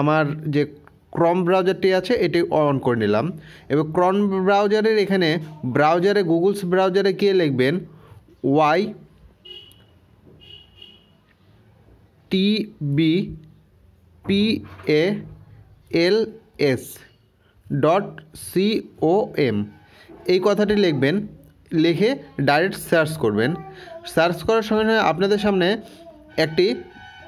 আমার যে ক্রম ব্রাউজারটি আছে, এটি অন করে নিলাম। এবার ক্রম ব্রাউজারের এখানে ব্রাউজারে গুগলস ব্রাউজারে গিয়ে লিখবেন Y T B P A L S dot C O M এই কথাটি লিখবেন, লিখে ডাইরেক্ট সার্চ করবেন। সার্চ করার সঙ্গে আপনাদের সামনে একটি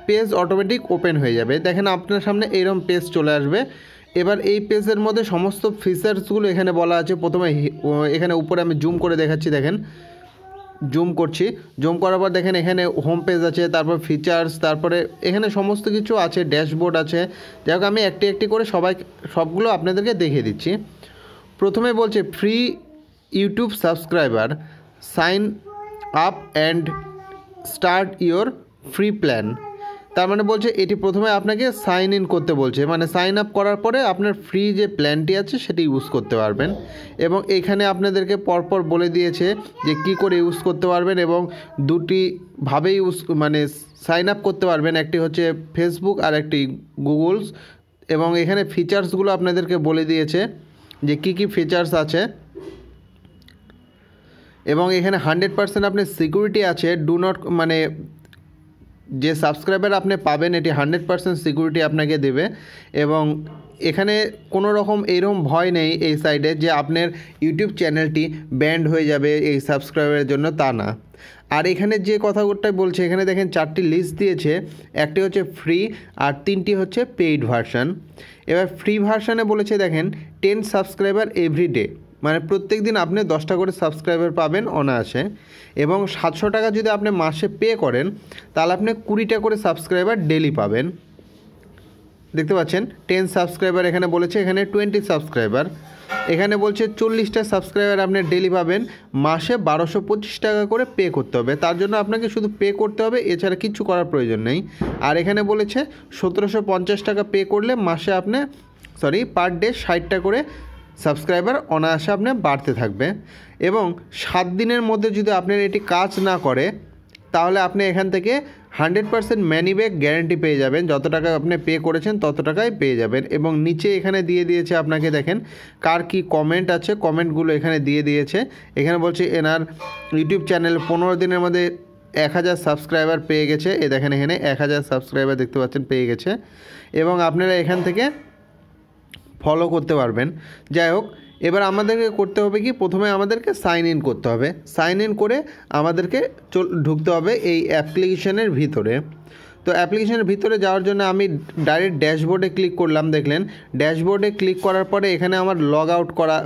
পেজ অটোমেটিক ওপেন হয়ে যাবে। দেখেন আপনার সামনে এইরকম পেজ চলে আসবে। এবার এই পেজের মধ্যে সমস্ত ফিচার্সগুলো এখানে বলা আছে। প্রথমে এখানে উপরে আমি জুম করে দেখাচ্ছি, দেখেন। জুম করছি। জুম করার পর দেখেন এখানে হোম পেজ আছে, তারপর ফিচার্স তারপরে এখানে সমস্ত কিছু আছে ড্যাশবোর্ড আছে। যাই হোক, আমি একটি একটি করে সবাই, সবগুলো আপনাদেরকে দেখিয়ে দিচ্ছি। প্রথমে বলছে free YouTube subscriber sign up and start your free plan তার মানে বলছে এটি প্রথমে আপনাকে সাইন ইন করতে বলছে। মানে সাইন আপ করার পরে আপনার ফ্রি যে প্ল্যানটি আছে সেটি ইউজ করতে পারবেন। এবং এখানে আপনাদেরকে পরপর বলে দিয়েছে যে কি করে ইউজ করতে পারবেন এবং দুটি ভাবে ইউজ মানে সাইন আপ করতে পারবেন। একটি হচ্ছে ফেসবুক আর একটি গুগলস এবং এখানে ফিচার্সগুলো আপনাদেরকে বলে দিয়েছে যে কি কি ফিচার্স আছে। এবং এখানে হান্ড্রেড পার্সেন্ট আপনি সিকিউরিটি আছে। ডু নট মানে যে সাবস্ক্রাইবার আপনি পাবেন, এটি হান্ড্রেড পার্সেন্ট সিকিউরিটি আপনাকে দেবে এবং এখানে কোনো রকম এইরকম ভয় নেই এই সাইডে যে আপনার ইউটিউব চ্যানেলটি ব্যান্ড হয়ে যাবে এই সাবস্ক্রাইবারের জন্য, তা না। আর এখানে যে কথাটাই বলছে, এখানে দেখেন চারটি লিস্ট দিয়েছে, একটি হচ্ছে ফ্রি আর তিনটি হচ্ছে পেইড ভার্সন এবার ফ্রি ভার্সনে বলেছে দেখেন টেন সাবস্ক্রাইবার এভরিডে মানে প্রত্যেক দিন আপনি দশটা করে সাবস্ক্রাইবার পাবেন অনায়াসে। এবং সাতশো টাকা যদি আপনি মাসে পে করেন, তাহলে আপনি কুড়িটা করে সাবস্ক্রাইবার ডেলি পাবেন। দেখতে পাচ্ছেন? টেন সাবস্ক্রাইবার এখানে বলেছে, এখানে টোয়েন্টি সাবস্ক্রাইবার এখানে বলছে চল্লিশটা সাবস্ক্রাইবার আপনি ডেলি পাবেন, মাসে বারোশো পঁচিশ টাকা করে পে করতে হবে। তার জন্য আপনাকে শুধু পে করতে হবে, এছাড়া কিছু করার প্রয়োজন নেই। আর এখানে বলেছে, সতেরোশো পঞ্চাশ টাকা পে করলে মাসে আপনি সরি পার ডে ষাটটা করে সাবস্ক্রাইবার অনায়াসে আপনি বাড়তে থাকবে এবং সাত দিনের মধ্যে যদি আপনার এটি কাজ না করে, তাহলে আপনি এখান থেকে hundred percent money back guarantee পেয়ে যাবেন। যত টাকা আপনি পে করেছেন, তত টাকাই পেয়ে যাবেন। এবং নিচে এখানে দিয়ে দিয়েছে আপনাকে দেখেন, কার কি কমেন্ট আছে কমেন্টগুলো এখানে দিয়ে দিয়েছে। এখানে বলছে, এনার ইউটিউব চ্যানেল পনেরো দিনের মধ্যে এক হাজার সাবস্ক্রাইবার পেয়ে গেছে। এ দেখেন এখানে এক হাজার সাবস্ক্রাইবার দেখতে পাচ্ছেন, পেয়ে গেছে। এবং আপনারা এখান থেকে ফলো করতে পারবেন। যাই হোক, এবার আমাদেরকে করতে হবে কি? প্রথমে আমাদেরকে সাইন ইন করতে হবে। সাইন ইন করে আমাদেরকে চল ঢুকতে হবে এই অ্যাপ্লিকেশনের ভিতরে। তো অ্যাপ্লিকেশনের ভিতরে যাওয়ার জন্য আমি ডাইরেক্ট ড্যাশবোর্ডে ক্লিক করলাম, দেখলেন। ড্যাশবোর্ডে ক্লিক করার পরে এখানে আমার লগ আউট করা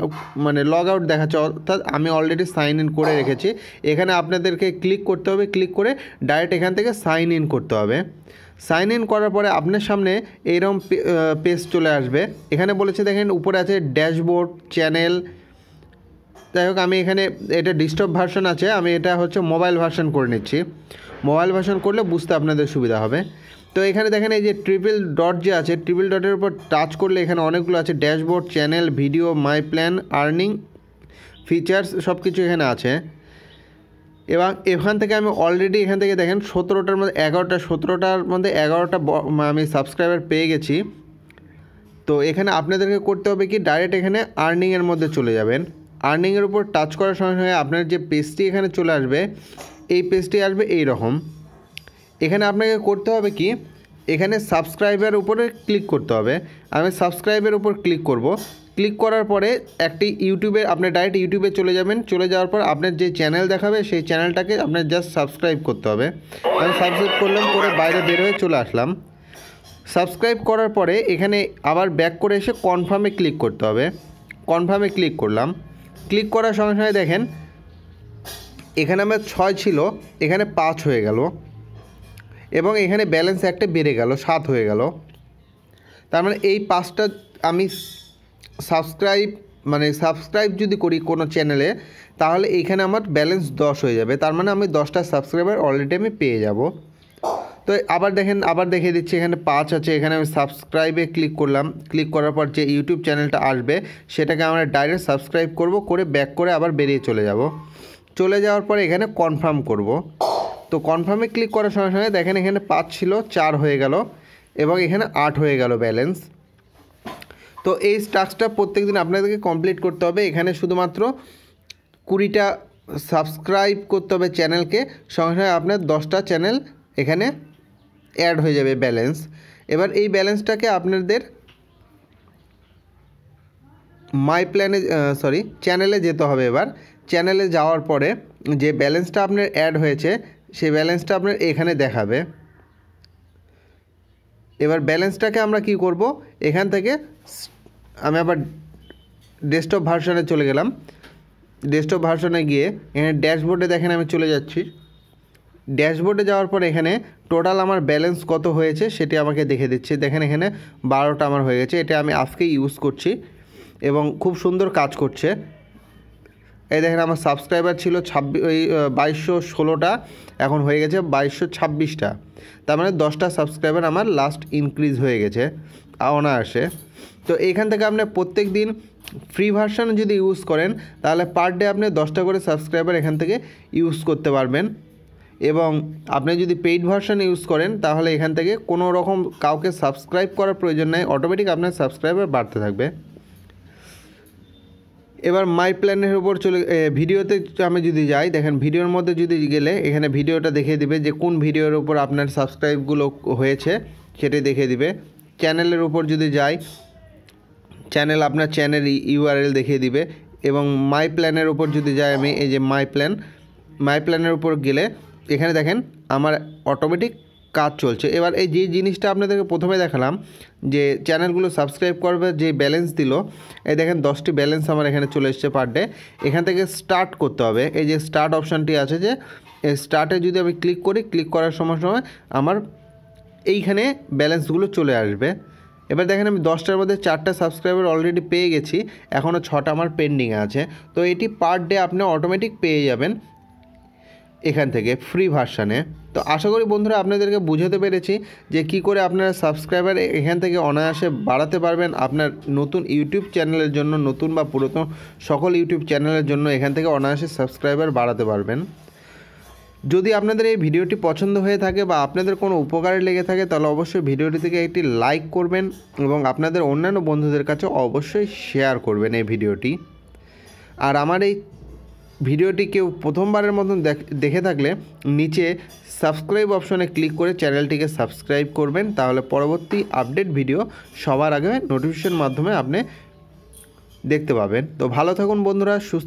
মানে লগ আউট দেখাচ্ছে, অর্থাৎ আমি অলরেডি সাইন ইন করে রেখেছি। এখানে আপনাদেরকে ক্লিক করতে হবে, ক্লিক করে ডাইরেক্ট এখান থেকে সাইন ইন করতে হবে। সাইন ইন করার পরে আপনার সামনে এইরকম পেজ চলে আসবে। এখানে বলেছে, দেখেন, উপরে আছে ড্যাশবোর্ড, চ্যানেল। যাই হোক, আমি এখানে, এটা ডিস্টার্ব ভার্সন আছে, আমি এটা হচ্ছে মোবাইল ভার্সন করে নিচ্ছি। মোবাইল ভার্সন করলে বুঝতে আপনাদের সুবিধা হবে। তো এখানে দেখেন এই যে ট্রিপল ডট যে আছে ট্রিপল ডটের উপর টাচ করলে এখানে অনেকগুলো আছে dashboard channel video my plan earning features সব কিছু এখানে আছে। এবং এখান থেকে আমি অলরেডি এখান থেকে দেখেন সতেরোটার মধ্যে এগারোটা, সতেরোটার মধ্যে এগারোটা আমি সাবস্ক্রাইবার পেয়ে গেছি। তো এখানে আপনাদেরকে করতে হবে কি ডাইরেক্ট এখানে আর্নিংয়ের মধ্যে চলে যাবেন। আর্নিংয়ের উপর টাচ করার সঙ্গে সঙ্গে আপনার যে পেজটি এখানে চলে আসবে এই পেজটি আসবে এই রকম এখানে আপনাকে করতে হবে কি? এখানে সাবস্ক্রাইবের উপরে ক্লিক করতে হবে। আমি সাবস্ক্রাইবের উপর ক্লিক করব। ক্লিক করার পরে একটি ইউটিউবে আপনি ডাইরেক্ট ইউটিউবে চলে যাবেন। চলে যাওয়ার পর আপনার যে চ্যানেল দেখাবে, সেই চ্যানেলটাকে আপনার জাস্ট সাবস্ক্রাইব করতে হবে। আমি সাবস্ক্রাইব করলাম, করে বাইরে বের হয়ে চলে আসলাম। সাবস্ক্রাইব করার পরে এখানে আবার ব্যাক করে এসে কনফার্মে ক্লিক করতে হবে। কনফার্মে ক্লিক করলাম। ক্লিক করার সঙ্গে সঙ্গে দেখেন এখানে আমার ছয় ছিল, এখানে পাঁচ হয়ে গেল, এবং এখানে ব্যালেন্স একটা বেড়ে গেল, সাত হয়ে গেল। তার মানে এই পাঁচটা আমি সাবস্ক্রাইব মানে সাবস্ক্রাইব যদি করি কোনো চ্যানেলে তাহলে এইখানে আমার ব্যালেন্স দশ হয়ে যাবে। তার মানে আমি দশটা সাবস্ক্রাইবার অলরেডি আমি পেয়ে যাব। তো আবার দেখেন, আবার দেখিয়ে দিচ্ছি, এখানে পাঁচ আছে, এখানে আমি সাবস্ক্রাইবে ক্লিক করলাম। ক্লিক করার পর যে ইউটিউব চ্যানেলটা আসবে, সেটাকে আমরা ডাইরেক্ট সাবস্ক্রাইব করব, করে ব্যাক করে আবার বেরিয়ে চলে যাব। চলে যাওয়ার পরে এখানে কনফার্ম করব। তো কনফার্মে ক্লিক করার সঙ্গে সঙ্গে দেখেন এখানে পাঁচ ছিল, চার হয়ে গেল এবং এখানে আট হয়ে গেল ব্যালেন্স তো এই টাস্কটা প্রত্যেক দিন আপনাদেরকে কমপ্লিট করতে হবে। এখানে শুধুমাত্র কুড়িটা সাবস্ক্রাইব করতে হবে চ্যানেলকে সঙ্গে সঙ্গে আপনার দশটা চ্যানেল এখানে অ্যাড হয়ে যাবে ব্যালেন্স এবার এই ব্যালেন্সটাকে আপনাদের মাই প্ল্যানে সরি চ্যানেলে যেতে হবে এবার। চ্যানেলে যাওয়ার পরে যে ব্যালেন্সটা আপনার অ্যাড হয়েছে, সেই ব্যালেন্সটা আপনার এখানে দেখাবে। এবার ব্যালেন্সটাকে আমরা কি করব? এখান থেকে আমি আবার ডেস্কটপ ভার্সনে চলে গেলাম। ডেস্কটপ ভার্সনে গিয়ে এখানে ড্যাশবোর্ডে দেখেন আমি চলে যাচ্ছি। ড্যাশবোর্ডে যাওয়ার পর এখানে টোটাল আমার ব্যালেন্স কত হয়েছে সেটি আমাকে দেখে দিচ্ছে। দেখেন এখানে বারোটা আমার হয়ে গেছে। এটা আমি আজকে ইউজ করছি এবং খুব সুন্দর কাজ করছে। এই দেখেন আমার সাবস্ক্রাইবার ছিল ছাব্বিশ ওই বাইশশো ষোলোটা, এখন হয়ে গেছে বাইশশো ছাব্বিশটা। তার মানে দশটা সাবস্ক্রাইবার আমার লাস্ট ইনক্রিজ হয়ে গেছে, অনায়াসে। তো এখান থেকে আপনি প্রত্যেক দিন ফ্রি ভার্সন যদি ইউজ করেন, তাহলে পার ডে আপনি দশটা করে সাবস্ক্রাইবার এখান থেকে ইউজ করতে পারবেন। এবং আপনি যদি পেইড ভার্সন ইউজ করেন, তাহলে এখান থেকে কোনো রকম কাউকে সাবস্ক্রাইব করার প্রয়োজন নেই অটোমেটিক আপনার সাবস্ক্রাইবার বাড়তে থাকবে। এবার মাই প্ল্যানের উপর চলে ভিডিওতে আমি যদি যাই, দেখেন ভিডিওর মধ্যে যদি গেলে, এখানে ভিডিওটা দেখিয়ে দিবে যে কোন ভিডিওর উপর আপনার সাবস্ক্রাইবগুলো হয়েছে সেটি দেখিয়ে দিবে। চ্যানেলের উপর যদি যাই চ্যানেল আপনার চ্যানেল ইউআরএল দেখিয়ে দিবে এবং মাই প্ল্যানের উপর যদি যাই আমি, এই যে মাই প্ল্যান মাই প্ল্যানের উপর গেলে, এখানে দেখেন আমার অটোমেটিক কাজ চলছে। এবার এই যে জিনিসটা আপনাদেরকে প্রথমে দেখালাম, যে চ্যানেলগুলো সাবস্ক্রাইব করবে, যে ব্যালেন্স দিল, এই দেখেন দশটি ব্যালেন্স আমার এখানে চলে এসছে পার ডে এখান থেকে স্টার্ট করতে হবে। এই যে স্টার্ট অপশানটি আছে যে স্টার্টে যদি আমি ক্লিক করি ক্লিক করার সময় সময় আমার এইখানে ব্যালেন্সগুলো চলে আসবে। এবার দেখেন আমি দশটার মধ্যে চারটা সাবস্ক্রাইবার অলরেডি পেয়ে গেছি এখনও ছটা আমার পেন্ডিং আছে। তো এটি পার ডে আপনি অটোমেটিক পেয়ে যাবেন এখান থেকে ফ্রি ভার্সানে তো আশা করি বন্ধুরা আপনাদেরকে বুঝাতে পেরেছি যে কি করে আপনারা সাবস্ক্রাইবার এখান থেকে অনায়াসে বাড়াতে পারবেন আপনার নতুন ইউটিউব চ্যানেলের জন্য, নতুন বা পুরাতন সকল ইউটিউব চ্যানেলের জন্য এখান থেকে অনায়াসে সাবস্ক্রাইবার বাড়াতে পারবেন। যদি আপনাদের এই ভিডিওটি পছন্দ হয়ে থাকে বা আপনাদের কোনো উপকারে লেগে থাকে, তাহলে অবশ্যই ভিডিওটি থেকে একটি লাইক করবেন এবং আপনাদের অন্যান্য বন্ধুদের কাছে অবশ্যই শেয়ার করবেন এই ভিডিওটি। আর আমার এই ভিডিওটি কেউ প্রথমবারের মতন দেখ- থাকলে নিচে সাবস্ক্রাইব অপশনে ক্লিক করে চ্যানেলটিকে সাবস্ক্রাইব করবেন, তাহলে পরবর্তী আপডেট ভিডিও সবার আগে নোটিফিকেশন মাধ্যমে আপনি দেখতে পাবেন। তো ভালো থাকুন বন্ধুরা, সুস্থ